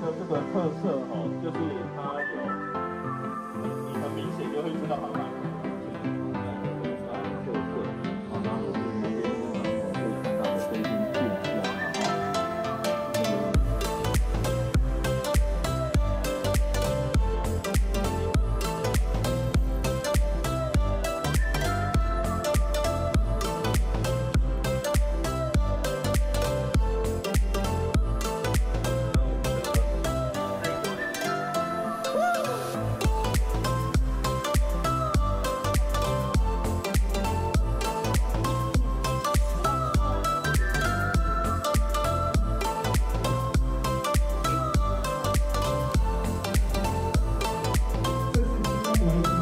的这个特色哈、哦，就是它有。Mm-hmm.